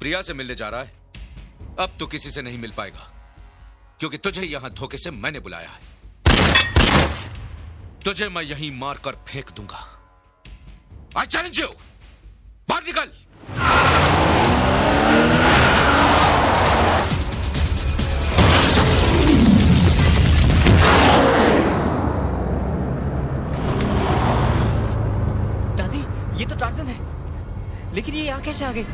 प्रिया से मिलने जा रहा है। अब तो किसी से नहीं मिल पाएगा, क्योंकि तुझे यहाँ धोखे से मैंने बुलाया है। तुझे मैं यहीं मारकर फेंक दूँगा। आई चैलेंज यू बाहर निकल! दादी, ये तो टार्जन है। लेकिन ये यहाँ कैसे आ गई?